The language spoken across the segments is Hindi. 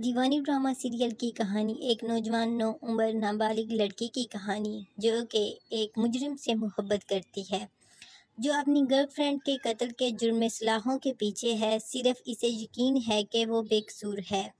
दीवानी ड्रामा सीरियल की कहानी, एक नौजवान नौ उम्र नाबालिग लड़की की कहानी, जो कि एक मुजरिम से मोहब्बत करती है। जो अपनी गर्लफ्रेंड के कत्ल के जुर्म सलाहों के पीछे है, सिर्फ़ इसे यकीन है कि वो बेकसूर है।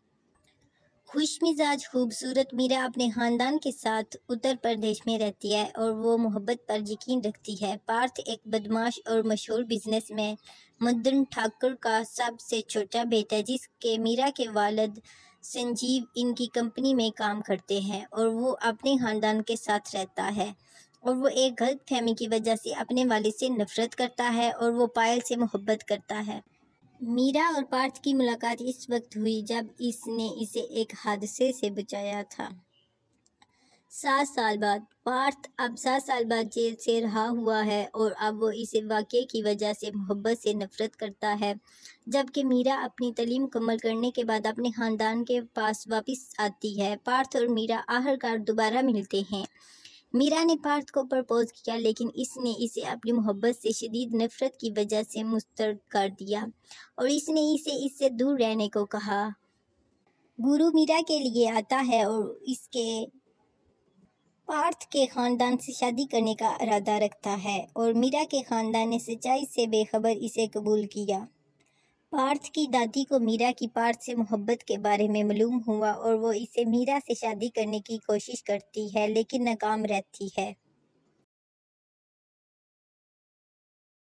खुश मिजाज, खूबसूरत मीरा अपने ख़ानदान के साथ उत्तर प्रदेश में रहती है और वो मोहब्बत पर यकीन रखती है। पार्थ एक बदमाश और मशहूर बिजनेसमैन, मदन ठाकुर का सबसे छोटा बेटा, जिसके मीरा के वालद संजीव इनकी कंपनी में काम करते हैं और वो अपने ख़ानदान के साथ रहता है और वो एक गलत फहमी की वजह से अपने वाले से नफरत करता है और वो पायल से मोहब्बत करता है। मीरा और पार्थ की मुलाकात इस वक्त हुई जब इसने इसे एक हादसे से बचाया था। सात साल बाद, पार्थ अब सात साल बाद जेल से रहा हुआ है और अब वो इसे वाक़े की वजह से मोहब्बत से नफरत करता है। जबकि मीरा अपनी तलीम मुकम्मल करने के बाद अपने ख़ानदान के पास वापस आती है। पार्थ और मीरा आखिरकार दोबारा मिलते हैं। मीरा ने पार्थ को प्रपोज किया, लेकिन इसने इसे अपनी मोहब्बत से शदीद नफरत की वजह से मुस्तरद कर दिया और इसने इसे इससे दूर रहने को कहा। गुरु मीरा के लिए आता है और इसके पार्थ के ख़ानदान से शादी करने का इरादा रखता है और मीरा के ख़ानदान ने सच्चाई से बेखबर इसे कबूल किया। पार्थ की दादी को मीरा की पार्थ से मोहब्बत के बारे में मालूम हुआ और वो इसे मीरा से शादी करने की कोशिश करती है, लेकिन नाकाम रहती है।